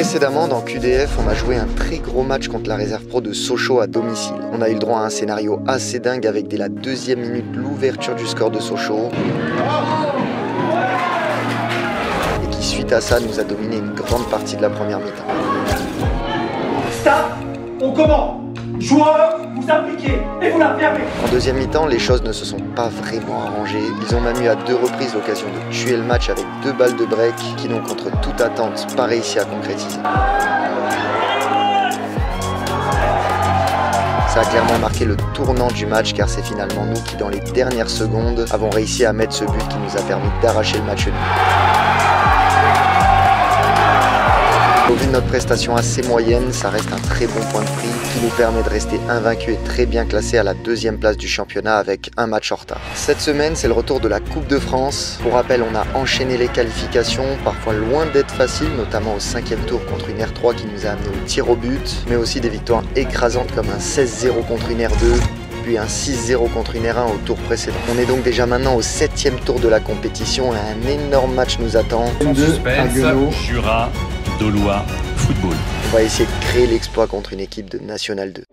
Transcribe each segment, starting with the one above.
Précédemment, dans QDF, on a joué un très gros match contre la réserve pro de Sochaux à domicile. On a eu le droit à un scénario assez dingue avec dès la deuxième minute l'ouverture du score de Sochaux. Et qui, suite à ça, nous a dominé une grande partie de la première mi-temps. Stop On commence Joueurs, vous appliquez et vous la fermez En deuxième mi-temps, les choses ne se sont pas vraiment arrangées. Ils ont même eu à deux reprises l'occasion de tuer le match avec deux balles de break qui n'ont contre toute attente pas réussi à concrétiser. Ça a clairement marqué le tournant du match car c'est finalement nous qui dans les dernières secondes avons réussi à mettre ce but qui nous a permis d'arracher le match nul. Au vu de notre prestation assez moyenne, ça reste un très bon point de prix qui nous permet de rester invaincu et très bien classé à la deuxième place du championnat avec un match en retard. Cette semaine, c'est le retour de la Coupe de France. Pour rappel, on a enchaîné les qualifications, parfois loin d'être faciles, notamment au cinquième tour contre une R3 qui nous a amené au tir au but, mais aussi des victoires écrasantes comme un 16-0 contre une R2 puis un 6-0 contre une R1 au tour précédent. On est donc déjà maintenant au septième tour de la compétition et un énorme match nous attend. Suspense, Jura, Dolois, football. On va essayer de créer l'exploit contre une équipe de National 2.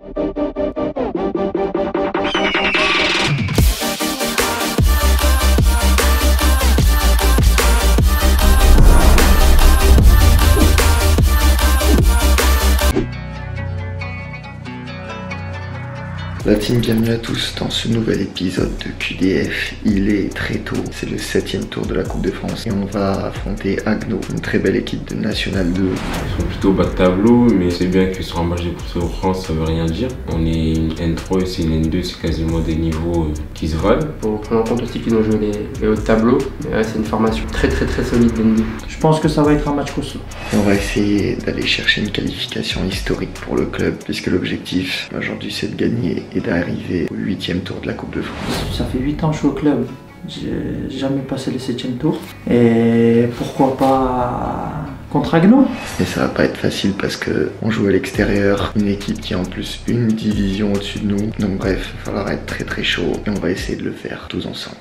La bienvenue à tous dans ce nouvel épisode de QDF. Il est très tôt, c'est le septième tour de la Coupe de France et on va affronter Agno, une très belle équipe de National 2. Ils sont plutôt bas de tableau, mais c'est bien que sur un match de Coupe de France, ça veut rien dire. On est une N3 et c'est une N2, c'est quasiment des niveaux euh, qui se valent. Faut prendre en compte aussi qu'ils ont joué les, les hauts de tableau. Mais ouais, c'est une formation très très très solide d'N2. Je pense que ça va être un match costaud. On va essayer d'aller chercher une qualification historique pour le club puisque l'objectif aujourd'hui c'est de gagner et d'arriver au huitième tour de la Coupe de France. Ça fait 8 ans que je suis au club. J'ai jamais passé le 7 tour. Et pourquoi pas contre Agno? Mais ça va pas être facile parce que on joue à l'extérieur, une équipe qui est en plus une division au-dessus de nous. Donc bref, il va falloir être très très chaud et on va essayer de le faire tous ensemble.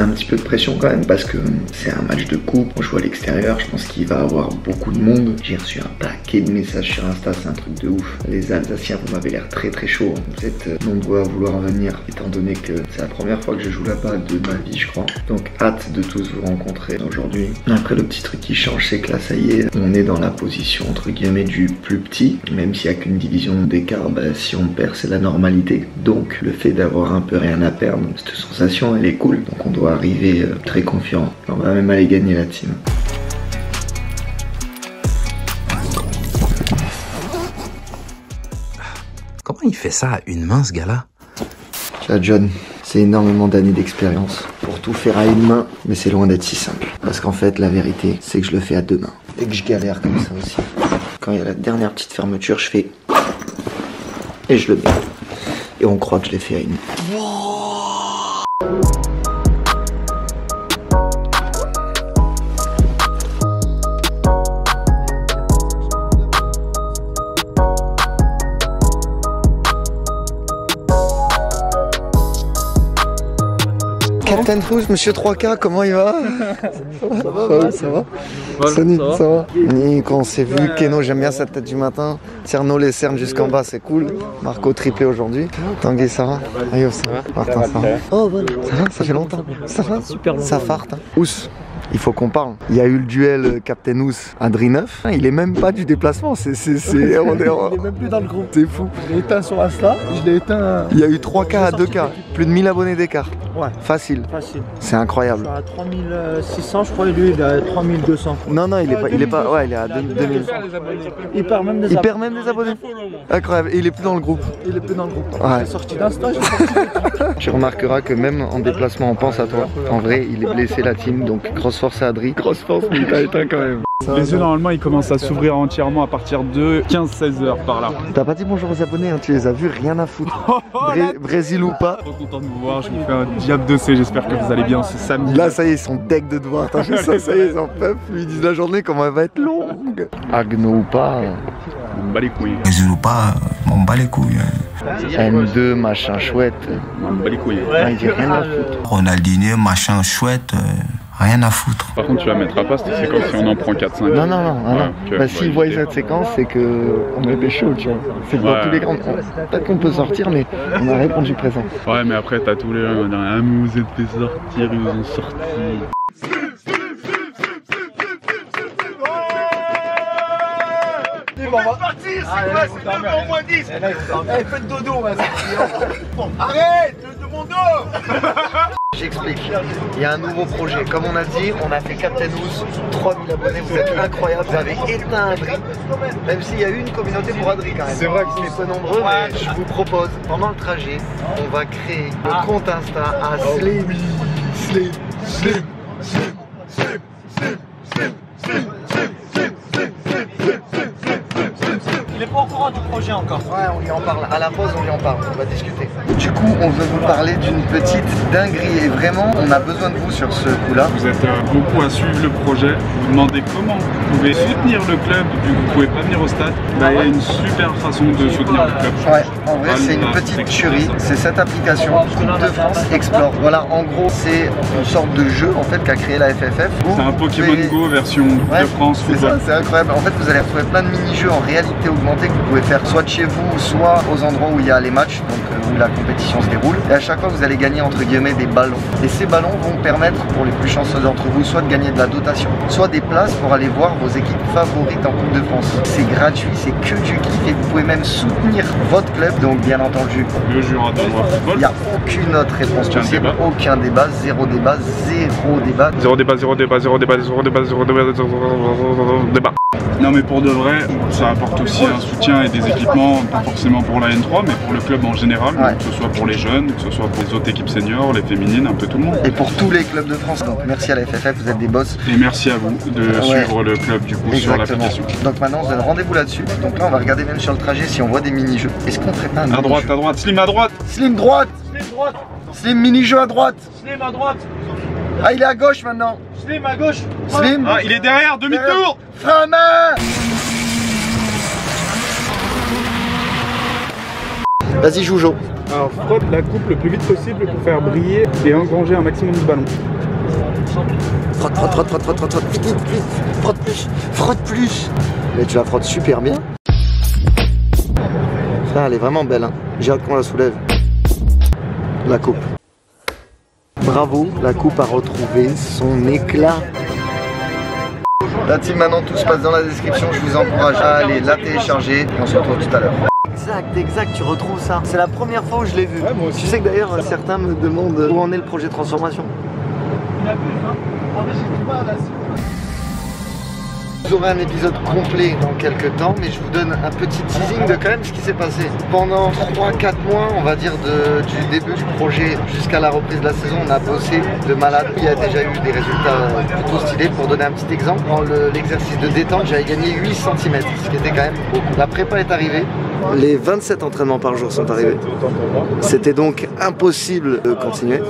Un petit peu de pression quand même parce que c'est un match de coupe, on joue à l'extérieur, je pense qu'il va avoir beaucoup de monde. J'ai reçu un paquet de messages sur Insta, c'est un truc de ouf. Les Alsaciens, vous m'avez l'air très très chaud. Vous êtes nombreux à vouloir venir étant donné que c'est la première fois que je joue là-bas de ma vie je crois. Donc hâte de tous vous rencontrer aujourd'hui. Après le petit truc qui change c'est que là ça y est, on est dans la position entre guillemets du plus petit. Même s'il n'y a qu'une division d'écart, bah, si on perd c'est la normalité. Donc le fait d'avoir un peu rien à perdre, cette sensation elle est cool. Donc on doit arriver euh, très confiant. On va même aller gagner la team. Comment il fait ça à une main, ce gars-là? Vois, John, c'est énormément d'années d'expérience pour tout faire à une main, mais c'est loin d'être si simple. Parce qu'en fait, la vérité, c'est que je le fais à deux mains. Et que je galère comme ça aussi. Quand il y a la dernière petite fermeture, je fais. Et je le mets. Et on croit que je l'ai fait à une main. Captain Fous, monsieur 3K, comment il va? Ça va Ça va Sony, ça va? Nick, on s'est vu. Keno, j'aime bien sa tête du matin. Cerno les cernes jusqu'en bas, c'est cool. Marco triplé aujourd'hui. Tanguy, ça va? Ayo, ça va Martin, ça va Oh, voilà. Ça va? Ça fait longtemps Ça va? Super longtemps. Ça farte. hein. Ous il faut qu'on parle. Il y a eu le duel euh, Captain Ous Adri 9. Il est même pas du déplacement. C'est, c'est, c'est, on est- Il est même plus dans le groupe. c'est fou. Je l'ai éteint sur Insta, je l'ai éteint Il y a eu 3K à 2K. Plus de 1000 abonnés d'écart. Ouais. Facile. facile. C'est incroyable. Je suis à 3600, je crois, et lui, il est à 3200. Non, non, il est pas, il est pas, ouais, il est à 2000. Il perd même des Il abonnés. perd même des abonnés. Incroyable. Et il est plus dans le groupe. Il est plus dans le groupe. Ouais. J'ai sorti j'ai sorti Tu remarqueras que même en déplacement, on pense à toi. En vrai, il est blessé la team, donc grosse force à Adri. Grosse force, mais il t'a éteint quand même. Les yeux normalement ils commencent à s'ouvrir entièrement à partir de 15-16 heures par là. T'as pas dit bonjour aux abonnés, hein, tu les as vus, rien à foutre. Bré- Brésil ou pas. Trop content de vous voir, je vous fais un diable de C, j'espère que vous allez bien ce samedi. Là, ça y est, ils sont deck de devoir. T'as vu ça, ça y est, ils en peuvent plus. Ils disent la journée comment elle va être longue. Agno ou pas, On bat les couilles. Je joue pas, on bat les couilles. N2, machin chouette. On bat les couilles. Ouais, il dit rien à foutre. Ronaldinho, machin chouette, euh, rien à foutre. Par contre, tu la mettras pas cette séquence si on en prend 4-5. Non, non, non, non. Ouais, non. ok. Bah, s'ils voient cette séquence, c'est que on est pécho, tu vois. C'est que dans Ouais. tous les grands. on- Peut-être qu'on peut sortir, mais on a répondu présent. Ouais, mais après, t'as tous les gens qui vont dire Ah, mais vous êtes fait sortir, ils vous ont sorti. J'explique. Il y a un nouveau projet. Comme on a dit, on a fait Captain House, 3000 abonnés, vous êtes incroyables. Vous avez éteint Adri, même s'il y a eu une communauté pour Adri quand même. C'est vrai que c'est peu nombreux, mais je vous propose, pendant le trajet, on va créer le compte Insta à Slim. Slim, Slim, Slim, projet encore. Ouais, on lui en parle. À la pause, on lui en parle. On va discuter. Du coup, on veut vous parler d'une petite dinguerie. Et vraiment, on a besoin de vous sur ce coup-là. Vous êtes euh, beaucoup à suivre le projet. Vous demandez comment vous pouvez soutenir le club vu que vous pouvez pas venir au stade. Bah, il y a une super façon de soutenir le club. Ouais, en vrai, c'est une petite tuerie. C'est cette application Coupe de France Explore. Voilà, en gros, c'est une sorte de jeu en fait qu'a créé la FFF. C'est un Pokémon pouvez- Go version Coupe Ouais, de France c'est ça, football. c'est incroyable. En fait, vous allez retrouver plein de mini-jeux en réalité augmentée que vous pouvez faire soit de chez vous, soit aux endroits où il y a les matchs, euh, où la compétition se déroule. Et à chaque fois, vous allez gagner entre guillemets des ballons. Et ces ballons vont permettre pour les plus chanceux d'entre vous, soit de gagner de la dotation, soit des places pour aller voir vos équipes favorites en Coupe de France. C'est gratuit, c'est que du kiff et vous pouvez même soutenir votre club. Donc, bien entendu, Le il n'y a aucune autre réponse Aucun possible, débat. aucun débat, zéro débat, zéro débat. Zéro débat, zéro débat, zéro débat, zéro débat, zéro débat, zéro débat. Non mais pour de vrai, ça apporte aussi un soutien et des équipements, pas forcément pour la N3, mais pour le club en général, Ouais. que ce soit pour les jeunes, que ce soit pour les autres équipes seniors, les féminines, un peu tout le monde. Et pour tous les clubs de France, donc merci à la FFF, vous êtes des boss. Et merci à vous de Ouais. suivre le club du coup sur Exactement. l'application. Donc maintenant, on se donne rendez-vous là-dessus. Donc là, on va regarder même sur le trajet si on voit des mini-jeux. Est-ce qu'on ferait pas un À droite, mini-jeu à droite, Slim à droite Slim droite Slim droite, Slim mini-jeu à droite Slim à droite, Ah, il est à gauche maintenant Slim à gauche. Slim Ah, il est derrière, demi-tour Frein Vas-y, Joujo. Alors frotte la coupe le plus vite possible pour faire briller et engranger un maximum de ballons. Frotte, frotte, frotte, frotte, frotte, frotte, frotte, vite, vite, vite. Frotte plus, frotte plus. Mais tu la frottes super bien. Ça, elle est vraiment belle. Hein. J'ai hâte qu'on la soulève. La coupe. Bravo, la coupe a retrouvé son éclat. La team maintenant tout se passe dans la description, je vous encourage à aller la télécharger on se retrouve tout à l'heure. Exact, exact, tu retrouves ça. C'est la première fois où je l'ai vu. Tu sais que d'ailleurs certains me demandent où en est le projet de transformation. Vous aurez un épisode complet dans quelques temps, mais je vous donne un petit teasing de quand même ce qui s'est passé. Pendant 3-4 mois, on va dire, de- du début du projet jusqu'à la reprise de la saison, on a bossé de malade. Il y a déjà eu des résultats euh, plutôt stylés. Pour donner un petit exemple, dans le- l'exercice de détente, j'avais gagné 8 cm, ce qui était quand même beaucoup. La prépa est arrivée. Les 27 entraînements par jour sont arrivés. C'était donc impossible de continuer.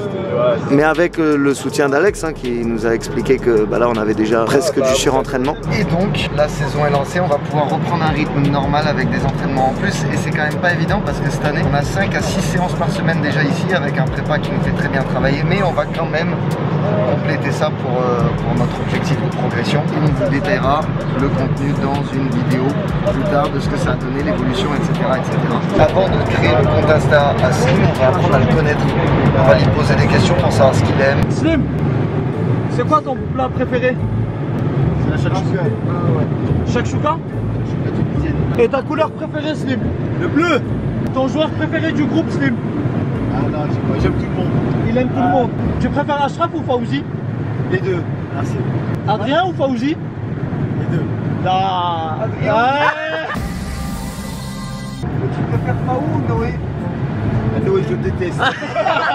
Mais avec euh, le soutien d'Alex hein, qui nous a expliqué que bah là on avait déjà presque du surentraînement. Et donc la saison est lancée, on va pouvoir reprendre un rythme normal avec des entraînements en plus et c'est quand même pas évident parce que cette année on a 5 à 6 séances par semaine déjà ici avec un prépa qui nous fait très bien travailler mais on va quand même compléter ça pour, euh, pour notre objectif de progression. Et on vous détaillera le contenu dans une vidéo plus tard de ce que ça a donné, l'évolution, etc., etc. Avant de créer le compte Insta à Slim, on va apprendre à le connaître? On va lui poser des questions pour savoir ce qu'il aime. Slim, c'est quoi ton plat préféré? C'est la shakshuka. Shakshuka Et ta couleur préférée, Slim? Le bleu. Ton joueur préféré du groupe, Slim? Ah non, j'aime tout le monde. Il aime tout le monde. Tu préfères Ashraf ou Fauzi? Les deux. Merci. Adrien ou Fauzi? Les deux. Ah, Adrien. Préfères Faou ou Noé? Noé, je déteste.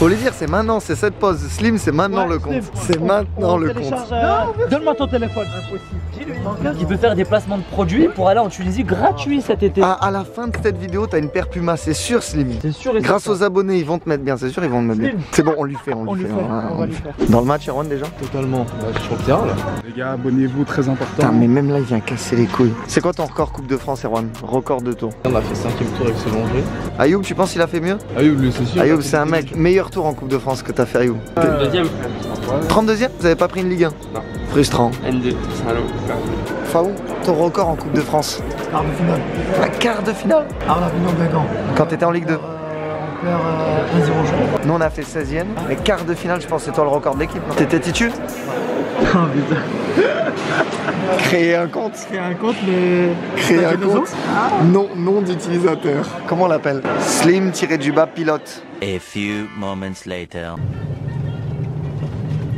Faut le dire, c'est maintenant, c'est cette pause. Slim, c'est maintenant le compte. C'est maintenant le compte. Euh, donne-moi ton téléphone. Il peut faire des placements de produits pour aller en Tunisie gratuit cet été. À, à la fin de cette vidéo, t'as une paire Puma, c'est sûr, Slim. C'est sûr. et Grâce aux abonnés, ils vont te mettre bien, c'est sûr, ils vont te mettre bien. C'est bon, on lui fait, on, On lui lui fait. fait, on on va lui fait. Dans le match, Erwan déjà? Totalement. Bah, je suis sur le terrain là. Les gars, abonnez-vous, très important. Putain, mais même là, il vient casser les couilles. C'est quoi ton record Coupe de France, Erwan? Record de tour. On a fait cinquième tour avec ce. Ayoub, tu penses qu'il a fait mieux? Ayoub, lui, c'est sûr. Ayoub, c'est un mec, meilleur tour en Coupe de France que t'as fait, Ayoub. Deuxième. 32ème Vous avez pas pris une Ligue 1 Non. Frustrant. N2. Salaud. Faou, ton record en Coupe de France Quart de finale. La quart de finale. Quand t'étais en Ligue 2 Euh, on perd euh, 1-0 je crois. Nous on a fait 16ème, mais quart de finale, je pense que c'est toi le record de l'équipe. T'étais titu Oh putain. Créer un compte Créer un compte, mais. Créer un compte autres Non, nom d'utilisateur. Comment on l'appelle? Slim-du-bas pilote. A few moments later.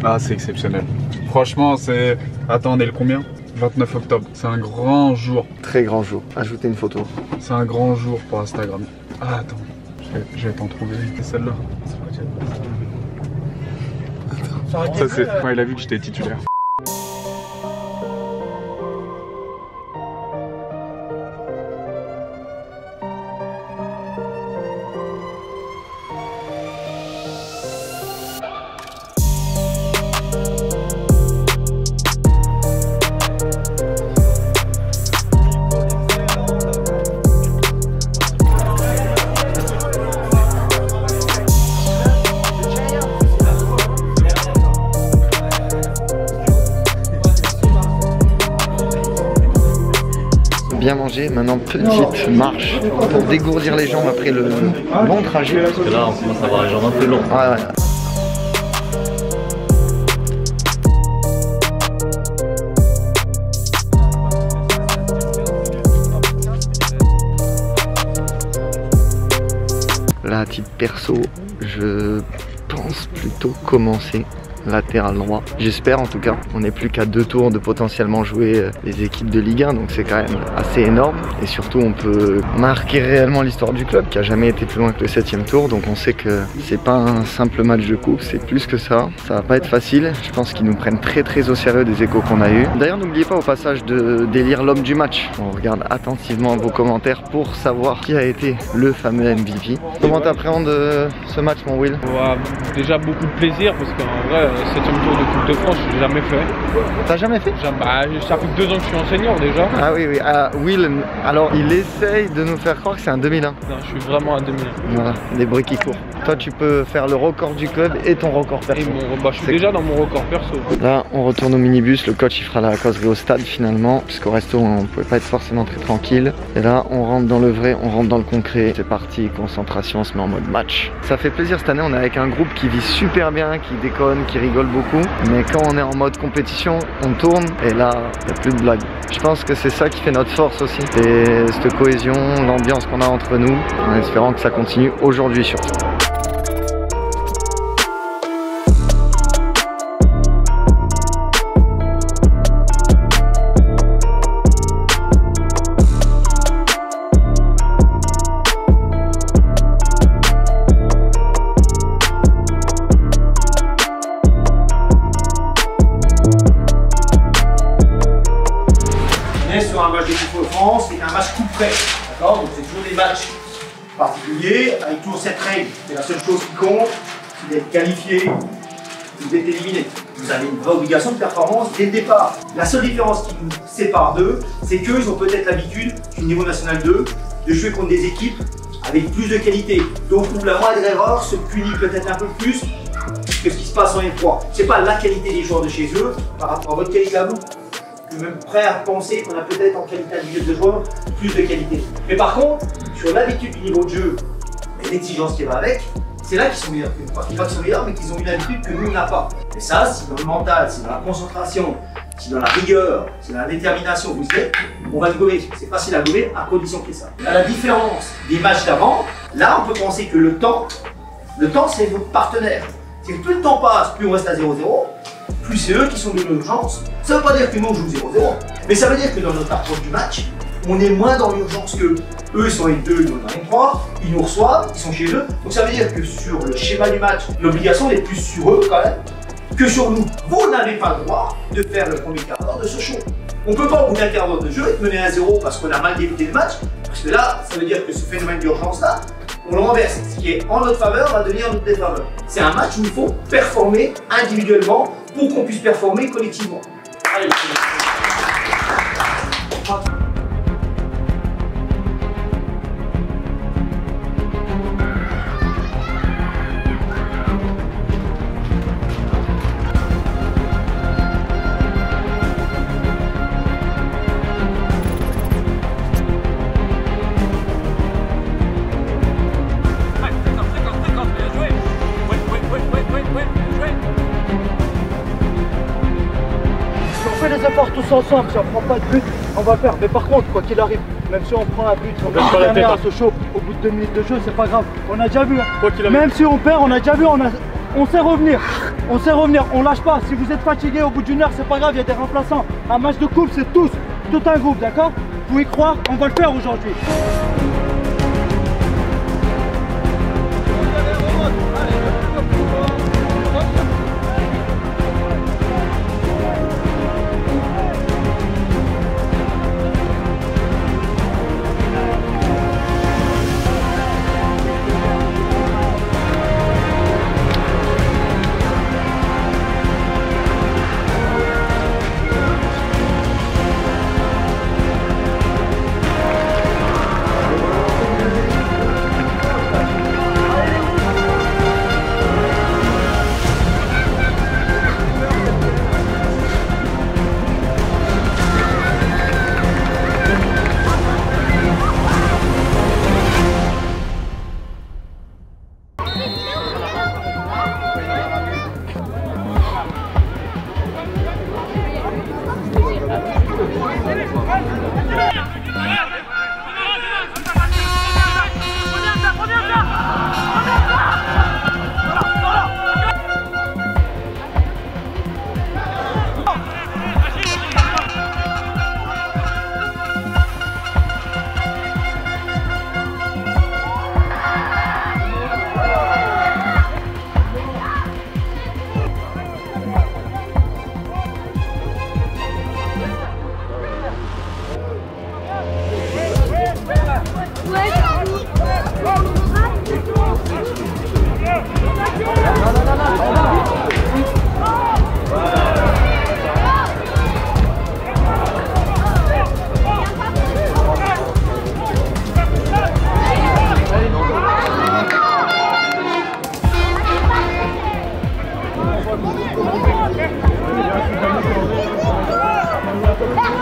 Ah, c'est exceptionnel. Franchement, c'est. Attends, on est le combien? 29 octobre. C'est un grand jour. Très grand jour. Ajoutez une photo. C'est un grand jour pour Instagram. Ah, attends. Je vais, je vais t'en trouver. C'est celle-là. Ça, c'est. Ouais, il a vu que j'étais titulaire. Bien mangé, maintenant petite marche pour dégourdir les jambes après le long trajet. Parce que là, on commence à avoir les jambes un peu longues. Ouais, ouais. Là, à titre perso, je pense plutôt commencer latéral droit. J'espère en tout cas. On n'est plus qu'à deux tours de potentiellement jouer euh, les équipes de Ligue 1, donc c'est quand même assez énorme. Et surtout, on peut marquer réellement l'histoire du club qui a jamais été plus loin que le septième tour. Donc on sait que c'est pas un simple match de coupe, c'est plus que ça. Ça va pas être facile. Je pense qu'ils nous prennent très très au sérieux des échos qu'on a eu. D'ailleurs, n'oubliez pas au passage de d'élire l'homme du match. On regarde attentivement vos commentaires pour savoir qui a été le fameux MVP. Comment t'appréhendes euh, ce match, mon Will? Ouais, déjà beaucoup de plaisir parce qu'en vrai, euh, septième tour de Coupe de France, je l'ai jamais fait. T'as jamais fait Jamais- bah, ça fait deux ans que je suis enseignant déjà. Ah oui, oui. Ah, Will, alors il essaye de nous faire croire que c'est un 2001. Non, je suis vraiment à 2000. Voilà, des bruits qui courent. Toi, tu peux faire le record du club et ton record Et perso. mon, bah, je suis déjà dans mon record perso. Là, on retourne au minibus. Le coach, il fera la causerie au stade finalement, puisqu'au resto, on pouvait pas être forcément très tranquille. Et là, on rentre dans le vrai, on rentre dans le concret. C'est parti, concentration, on se met en mode match. Ça fait plaisir cette année. On est avec un groupe qui vit super bien, qui déconne, qui rigole beaucoup. Mais quand on est en mode compétition, on tourne et là, il a plus de blague. Je pense que c'est ça qui fait notre force aussi. C'est cette cohésion, l'ambiance qu'on a entre nous, en espérant que ça continue aujourd'hui surtout. Près. D'accord Donc c'est toujours des matchs particuliers, avec toujours cette règle. C'est la seule chose qui compte, c'est d'être qualifié, vous êtes éliminé. Vous avez une vraie obligation de performance dès le départ. La seule différence qui nous sépare d'eux, c'est qu'ils ont peut-être l'habitude, du niveau national 2, de jouer contre des équipes avec plus de qualité. Donc la moindre erreur se punit peut-être un peu plus que ce qui se passe en F3. C'est pas la qualité des joueurs de chez eux par rapport à votre qualité à vous. Même prêt à penser qu'on a peut-être en qualité de joueurs plus de qualité. Mais par contre, sur l'habitude du niveau de jeu et l'exigence qui va avec, c'est là qu'ils sont meilleurs que nous. Pas qu'ils sont meilleurs, mais qu'ils ont une habitude que nous, on n'a pas. Et ça, c'est dans le mental, c'est dans la concentration, c'est dans la rigueur, c'est dans la détermination vous êtes, on va le gommer. C'est facile à gommer à condition qu'il y ait ça. À la différence des matchs d'avant, là, on peut penser que le temps, le temps, c'est votre partenaire. C'est que plus le temps passe, plus on reste à 0-0, plus c'est eux qui sont de l'urgence. Ça veut pas dire que nous on joue 0-0, mais ça veut dire que dans notre approche du match, on est moins dans l'urgence que eux sont les deux, nous on est trois, ils nous reçoivent, ils sont chez eux. Donc ça veut dire que sur le schéma du match, l'obligation est plus sur eux quand même que sur nous. Vous n'avez pas le droit de faire le premier quart d'heure de ce show. On ne peut pas au bout d'un quart d'heure de jeu être mené à zéro parce qu'on a mal débuté le match, parce que là, ça veut dire que ce phénomène d'urgence-là, on le renverse. Ce qui est en notre faveur va devenir en notre défaveur. C'est un match où il faut performer individuellement pour qu'on puisse performer collectivement. Allez, ensemble, si on prend pas de but, on va faire. Mais par contre, quoi qu'il arrive, même si on prend un but, on va dernier à ce chaud, au bout de deux minutes de jeu, c'est pas grave. On a déjà vu. Hein. Même si on perd, on a déjà vu, on, a... on sait revenir. On sait revenir, on lâche pas. Si vous êtes fatigué au bout d'une heure, c'est pas grave, il y a des remplaçants. Un match de coupe, c'est tous, tout un groupe, d'accord? Vous pouvez croire, on va le faire aujourd'hui. back.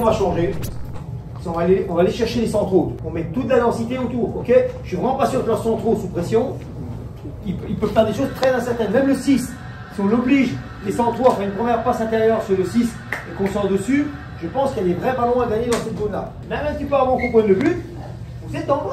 qu'on va changer, on va aller, chercher les centraux. On met toute la densité autour, ok? Je suis vraiment pas sûr que leurs centraux sous pression, ils, peuvent faire des choses très incertaines. Même le 6, si on l'oblige les centraux à faire une première passe intérieure sur le 6 et qu'on sort dessus, je pense qu'il y a des vrais ballons à gagner dans cette zone-là. Même un petit peu avant qu'on prenne le but, vous êtes dans le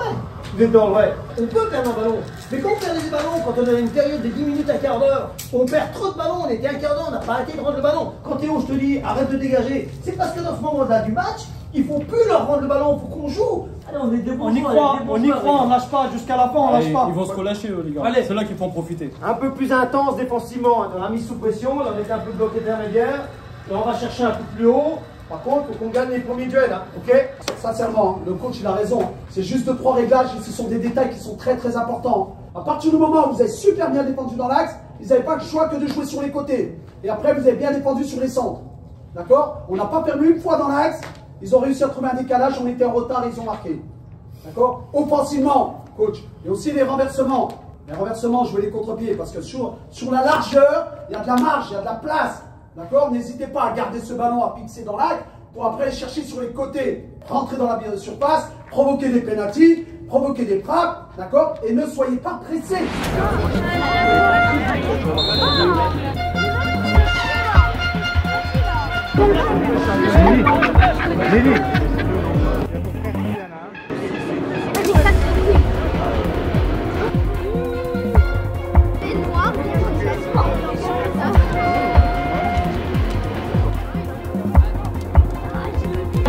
On peut perdre un ballon. Mais quand on perd des ballons, quand on a une période de 10 minutes, un quart d'heure, on perd trop de ballons, on était un quart d'heure, on n'a pas arrêté de rendre le ballon. Quand Théo, je te dis, arrête de dégager, c'est parce que dans ce moment-là du match, il faut plus leur rendre le ballon, il faut qu'on joue. Allez, on est debout. On y croit, on y croit, on lâche pas, jusqu'à la fin, on lâche pas. Ils vont se relâcher, les gars. Allez. C'est là qu'il faut en profiter. Un peu plus intense défensivement, dans la mise sous pression, là on était un peu bloqué intermédiaire. Là on va chercher un peu plus haut. Par contre, faut qu'on gagne les premiers duels, hein, ok? Sincèrement, le coach il a raison. C'est juste trois réglages et ce sont des détails qui sont très très importants. À partir du moment où vous avez super bien défendu dans l'axe, vous n'avez pas le choix que de jouer sur les côtés. Et après, vous avez bien défendu sur les centres. D'accord? On n'a pas perdu une fois dans l'axe. Ils ont réussi à trouver un décalage, on était en retard et ils ont marqué. D'accord? Offensivement, coach, et aussi les renversements. Les renversements, jouer les contre-pieds parce que sur, sur la largeur, il y a de la marge, il y a de la place. D'accord N'hésitez pas à garder ce ballon à pixer dans l'axe pour après chercher sur les côtés, rentrer dans la bière de surface, provoquer des pénalties, provoquer des frappes, d'accord Et ne soyez pas pressés.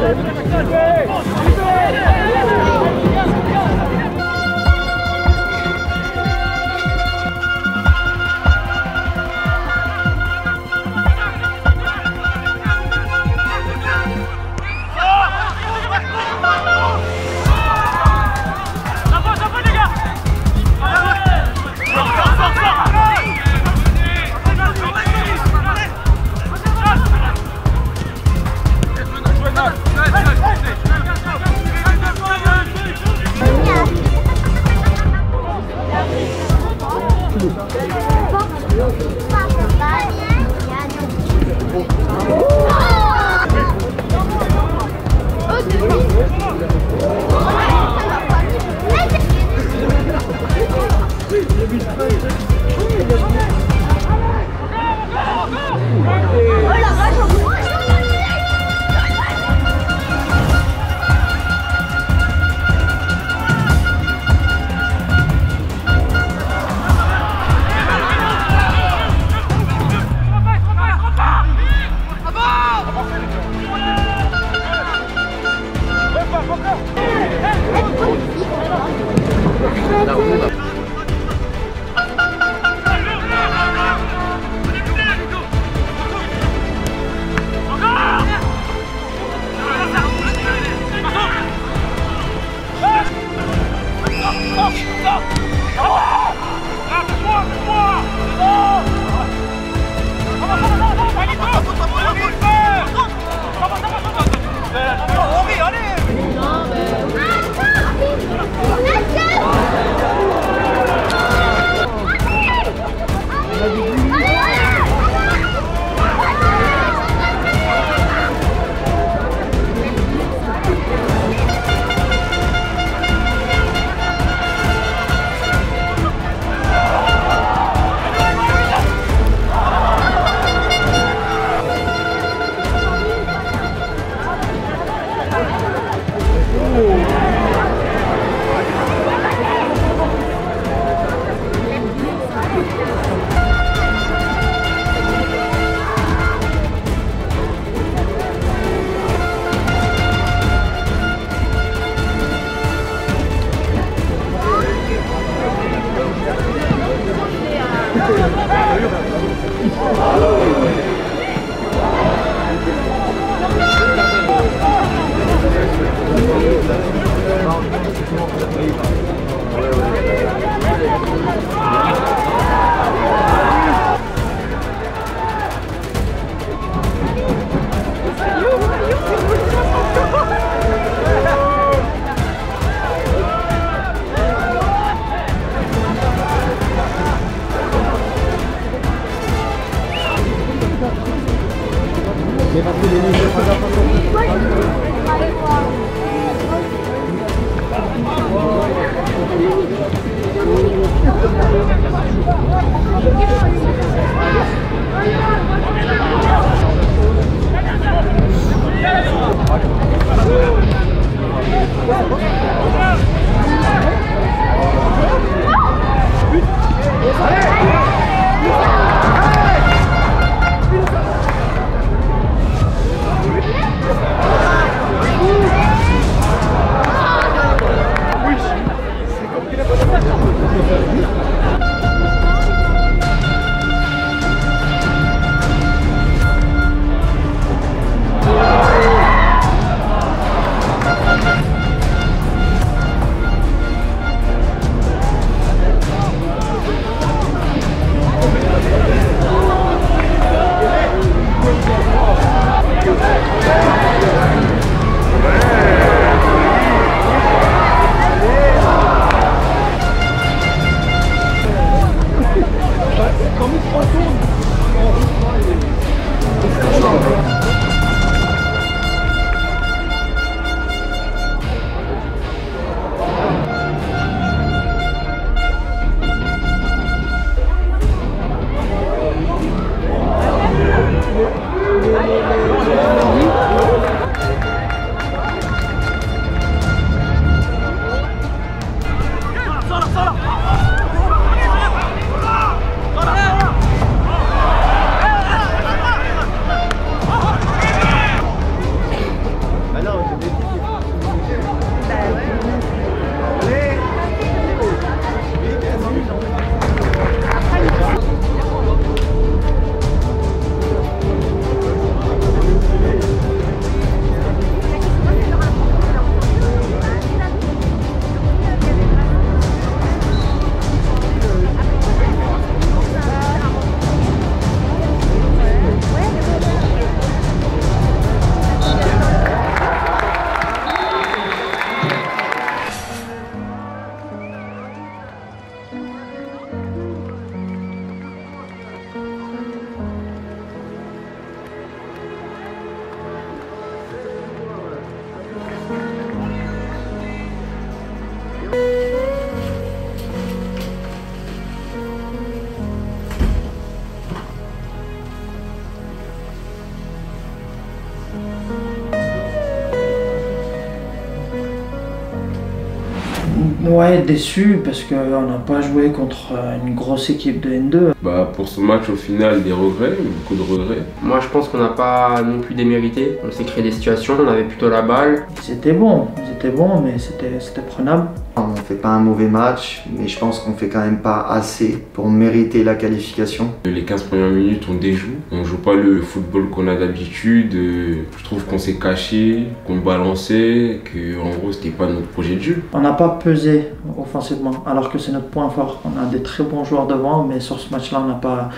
Thank you. Déçu parce qu'on n'a pas joué contre une grosse équipe de N2. Bah pour ce match au final des regrets, beaucoup de regrets. Moi je pense qu'on n'a pas non plus démérité. On s'est créé des situations, on avait plutôt la balle. C'était bon, c'était bon mais c'était prenable. Fait pas un mauvais match, mais je pense qu'on fait quand même pas assez pour mériter la qualification. Les 15 premières minutes on déjoue, on joue pas le football qu'on a d'habitude. Je trouve qu'on s'est caché, qu'on balançait, que en gros c'était pas notre projet de jeu. On n'a pas pesé offensivement, alors que c'est notre point fort. On a des très bons joueurs devant, mais sur ce match-là on n'a pas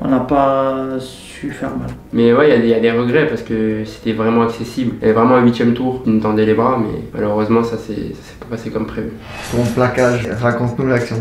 on n'a pas su faire mal. Mais ouais, il y, a des regrets parce que c'était vraiment accessible. Il y avait vraiment un huitième tour qui nous tendait les bras, mais malheureusement, ça s'est pas passé comme prévu. Ton plaquage, raconte-nous l'action.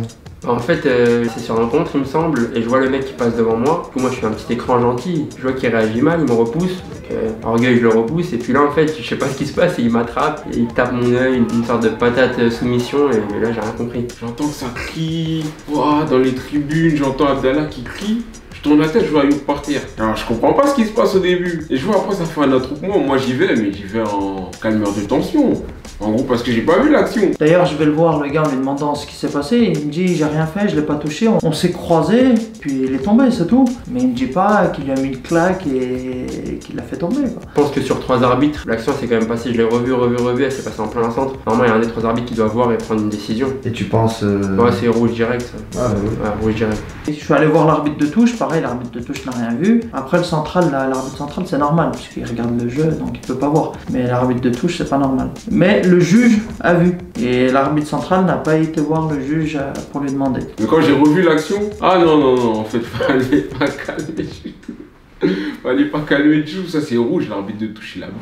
En fait, euh, c'est sur rencontre, il me semble, et je vois le mec qui passe devant moi. Du coup, moi, je suis un petit écran gentil. Je vois qu'il réagit mal, il me repousse. Donc, euh, orgueil, je le repousse. Et puis là, en fait, je sais pas ce qui se passe, et il m'attrape, et il tape mon œil, une, sorte de patate euh, soumission, et, là, j'ai rien compris. J'entends que ça crie. dans les tribunes, j'entends Abdallah qui crie tourne la tête, je vois Ayoub par terre. Alors je comprends pas ce qui se passe au début. Et je vois après ça fait un attroupement. Moi j'y vais, mais j'y vais en calmeur de tension. En gros, parce que j'ai pas vu l'action. D'ailleurs, je vais le voir, le gars, en lui demandant ce qui s'est passé. Il me dit J'ai rien fait, je l'ai pas touché. On, s'est croisé, puis il est tombé, c'est tout. Mais il me dit pas qu'il lui a mis une claque et qu'il l'a fait tomber. Je pense que sur trois arbitres, l'action s'est quand même passée. Je l'ai revu, revu, revu. Elle s'est passée en plein centre. Normalement, il y a un des trois arbitres qui doit voir et prendre une décision. Et tu penses. Euh, ouais, c'est rouge direct. Ah, ouais, rouge direct. je suis allé voir l'arbitre de touche. Pareil, l'arbitre de touche n'a rien vu. Après, le central, l'arbitre central, c'est normal, puisqu'il regarde le jeu, donc il peut pas voir. Mais l'arbitre de touche, c'est pas normal. Mais le juge a vu. Et l'arbitre central n'a pas été voir le juge euh, pour lui demander. Mais quand j'ai revu l'action, ah non, non, non, en fait, pas calmer du tout. Fallait pas calmer jeu, ça c'est rouge, l'arbitre de touche il a bu.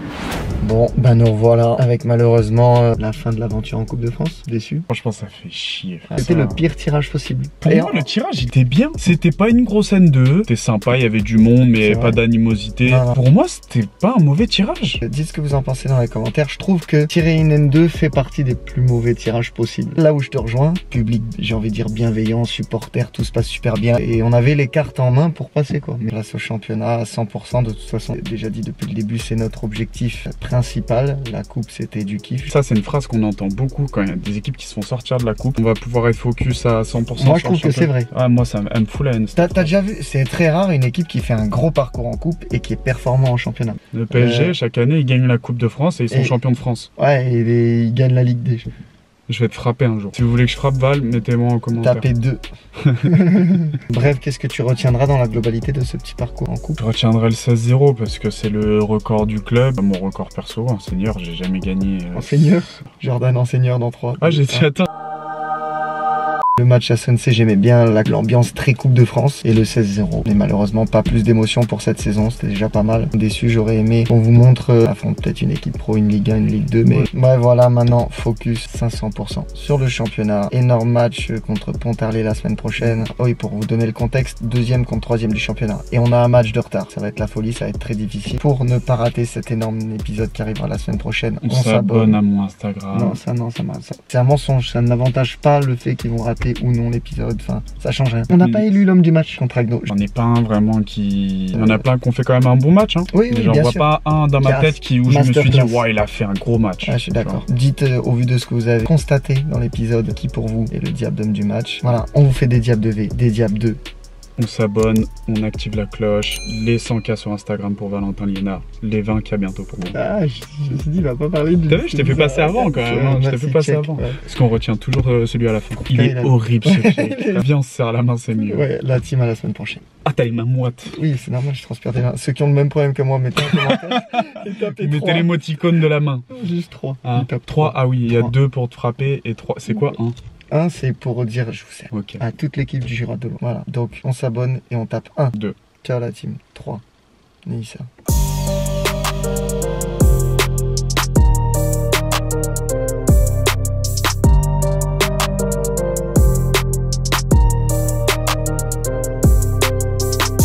Bon, ben nous revoilà avec malheureusement euh, la fin de l'aventure en Coupe de France. Déçu. Franchement, ça fait chier. C'était le pire tirage possible. Pour moi, le tirage était bien. C'était pas une grosse N2. C'était sympa, il y avait du monde, mais pas d'animosité. Pour moi, c'était pas un mauvais tirage. Dites ce que vous en pensez dans les commentaires. Je trouve que tirer une N2 fait partie des plus mauvais tirages possibles. Là où je te rejoins, public, j'ai envie de dire bienveillant, supporter, tout se passe super bien. Et on avait les cartes en main pour passer quoi. Mais grâce au championnat à 100%, de toute façon, déjà dit depuis le début, c'est notre objectif principal. La coupe, c'était du kiff. Ça, c'est une phrase qu'on entend beaucoup quand il y a des équipes qui se font sortir de la coupe. On va pouvoir être focus à 100%. Moi, je trouve que c'est vrai. Ah, moi, ça me fout la haine. T'as déjà vu, c'est très rare une équipe qui fait un gros parcours en coupe et qui est performant en championnat. Le PSG, euh, chaque année, ils gagnent la Coupe de France et ils sont champions de France. Ouais, et ils gagnent la Ligue des. Je vais te frapper un jour. Si vous voulez que je frappe Val, mettez-moi en commentaire. Tapez deux. Bref, qu'est-ce que tu retiendras dans la globalité de ce petit parcours en coupe Je retiendrai le 16-0 parce que c'est le record du club. Mon record perso, en seigneur, j'ai jamais gagné. Euh, en seigneur Jordan en seigneur dans 3. Ah, j'ai dit attends. Le match à Sensei, j'aimais bien l'ambiance très Coupe de France et le 16-0. Mais malheureusement, pas plus d'émotion pour cette saison, c'était déjà pas mal. Déçu, j'aurais aimé qu'on vous montre euh, à fond peut-être une équipe pro, une Ligue 1, une Ligue 2. Mais ouais, voilà, maintenant, focus 500% sur le championnat. Énorme match contre Pontarlier la semaine prochaine. Oh oui, pour vous donner le contexte, deuxième contre troisième du championnat. Et on a un match de retard. Ça va être la folie, ça va être très difficile. Pour ne pas rater cet énorme épisode qui arrivera la semaine prochaine, on, s'abonne à mon Instagram. Non, ça, non, ça, ça c'est un mensonge. Ça n'avantage pas le fait qu'ils vont rater ou non l'épisode. Enfin, ça change rien. On n'a pas élu l'homme du match contre Agno. J'en ai pas un vraiment qui. Il y en a plein qui ont fait quand même un bon match. Hein. Oui, oui, J'en vois pas un dans ma tête qui, où je me suis dit, ouais, il a fait un gros match. Ah, je suis d'accord. Dites euh, au vu de ce que vous avez constaté dans l'épisode qui pour vous est le diable d'homme du match. Voilà, on vous fait des diables de V, des diables 2 on s'abonne, on active la cloche, les 100K sur Instagram pour Valentin Liénard, les 20K bientôt pour moi. Ah, je, me suis dit, il va pas parler de. T'as vu, je t'ai fait passer avant quand même, hein, je t'ai fait passer avant. Parce qu'on retient toujours euh, celui à la fin. Il est horrible ce shake. Viens, on se serre la main, c'est mieux. Ouais, la team à la semaine prochaine. Ah, t'as les mains moites. Oui, c'est normal, je transpire des mains. Ceux qui ont le même problème que moi, mettez un commentaire Mettez l'émoticône de la main. Juste 3. 3, ah oui, il y a 2 pour te frapper et 3. C'est quoi 1 1, c'est pour dire je vous sers à toute l'équipe du Jura de l'eau. Voilà, donc on s'abonne et on tape 1. 2. Ciao la team. 3. Nissa.